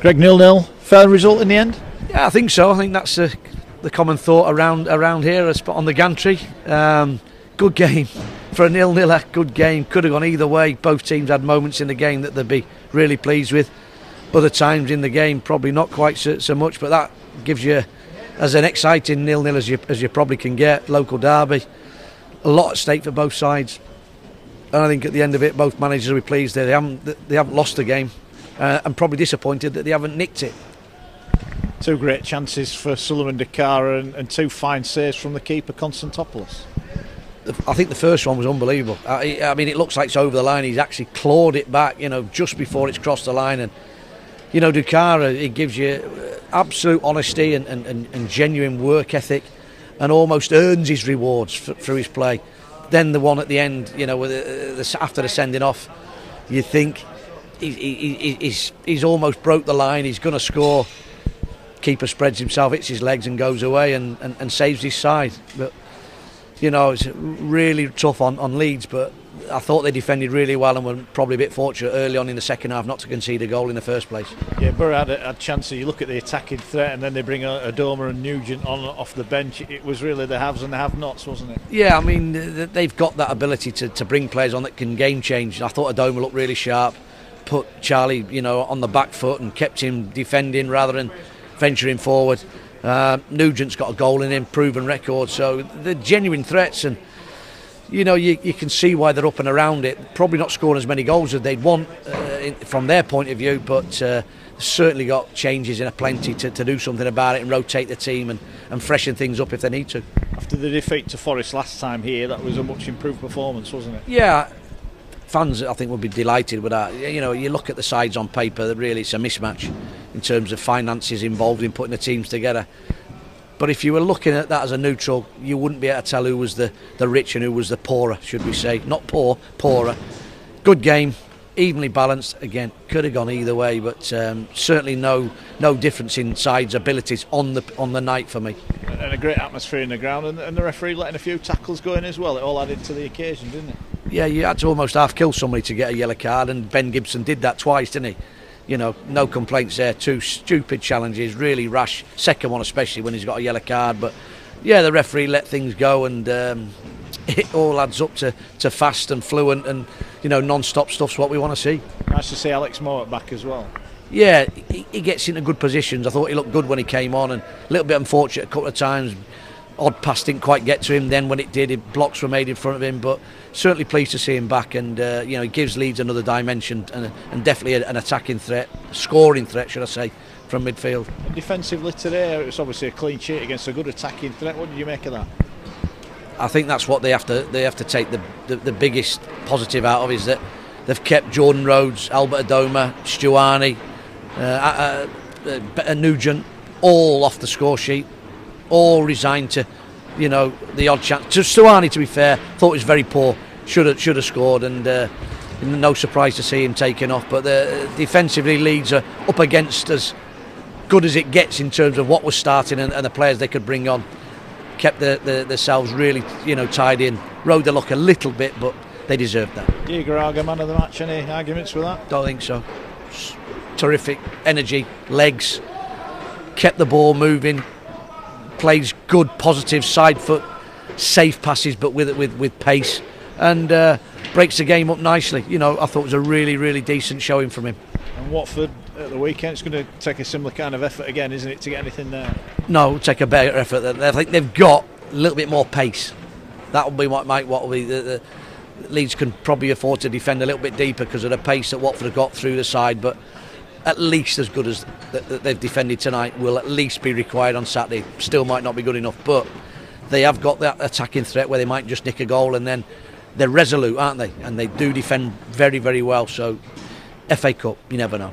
Greg nil nil, fair result in the end. Yeah, I think so. I think that's the, the common thought around around here on the gantry. Um, good game for a nil nil. Good game. Could have gone either way. Both teams had moments in the game that they'd be really pleased with. Other times in the game, probably not quite so, so much. But that gives you as an exciting nil nil as you as you probably can get. Local derby, a lot at stake for both sides. And I think at the end of it, both managers will be pleased they haven't they haven't lost the game, uh, and probably disappointed that they haven't nicked it. Two great chances for Souleymane Doukara and, and two fine saves from the keeper Konstantopoulos. I think the first one was unbelievable. I, I, mean, it looks like it's over the line. He's actually clawed it back, you know, just before it's crossed the line. And, you know, Doukara, uh, it gives you uh, absolute honesty and, and, and, genuine work ethic and almost earns his rewards for, through his play. Then the one at the end, you know, the, uh, the, after the sending off, you think he, he, he's, he's almost broke the line, he's going to score. Keeper spreads himself, hits his legs and goes away and, and, and saves his side. But you know, it's really tough on, on Leeds, but I thought they defended really well and were probably a bit fortunate early on in the second half not to concede a goal in the first place. Yeah, Boro had a, a chance. You look at the attacking threat, and then they bring a, Adomah and Nugent on off the bench. It was really the haves and the have-nots, wasn't it? Yeah, I mean they've got that ability to, to bring players on that can game change. I thought Adomah looked really sharp, put Charlie, you know, on the back foot and kept him defending rather than venturing forward. Uh, Nugent's got a goal in him, proven record. So they're genuine threats, and you know you, you can see why they're up and around it. Probably not scoring as many goals as they'd want uh, in, from their point of view, but uh, certainly got changes in a plenty to, to do something about it and rotate the team and, and freshen things up if they need to. After the defeat to Forest last time here, that was a much improved performance, wasn't it? Yeah. Fans, I think, would be delighted with that. You know, you look at the sides on paper; really, it's a mismatch in terms of finances involved in putting the teams together. But if you were looking at that as a neutral, you wouldn't be able to tell who was the, the rich and who was the poorer, should we say. Not poor, poorer. Good game, evenly balanced. Again, could have gone either way, but um, certainly no no difference in sides' abilities on the on the night for me. And a great atmosphere in the ground, and, and the referee letting a few tackles go in as well. It all added to the occasion, didn't it? Yeah, you had to almost half kill somebody to get a yellow card, and Ben Gibson did that twice, didn't he? you know, no complaints there. Two stupid challenges, really rash. Second one, especially when he's got a yellow card. But yeah, the referee let things go, and um, it all adds up to, to fast and fluent and you know non-stop stuff's what we want to see. Nice to see Alex Mowatt back as well. Yeah, he, he gets into good positions. I thought he looked good when he came on, and a little bit unfortunate a couple of times odd pass didn't quite get to him. Then when it did, it, blocks were made in front of him. But certainly pleased to see him back, and uh, you know he gives Leeds another dimension and, and definitely an attacking threat, scoring threat, should I say, from midfield. And defensively today, it's obviously a clean sheet against a good attacking threat. What did you make of that? I think that's what they have to they have to take the, the, the biggest positive out of is that they've kept Jordan Rhodes, Albert Adomah, Stuani, uh, uh, uh, Nugent all off the score sheet all resigned to, you know, the odd chance. To Stuani, to be fair, thought was very poor. Should have should have scored, and uh, no surprise to see him taken off. But the defensively, Leeds are up against as good as it gets in terms of what was starting and, and the players they could bring on. Kept the, the, themselves really, you know, tied in. Rode the luck a little bit, but they deserved that. Diagouraga, man of the match. Any arguments with that? Don't think so. Terrific energy, legs, kept the ball moving, plays good, positive side foot, safe passes, but with with with pace, and uh, breaks the game up nicely. You know, I thought it was a really, really decent showing from him. And Watford at the weekend, it's going to take a similar kind of effort again, isn't it, to get anything there? No, take a better effort. I think they've got a little bit more pace. That will be what might what will be the, the Leeds can probably afford to defend a little bit deeper because of the pace that Watford have got through the side, but at least as good as that they've defended tonight will at least be required on Saturday. Still might not be good enough, but they have got that attacking threat where they might just nick a goal and then they're resolute, aren't they? And they do defend very, very well. So FA Cup, you never know.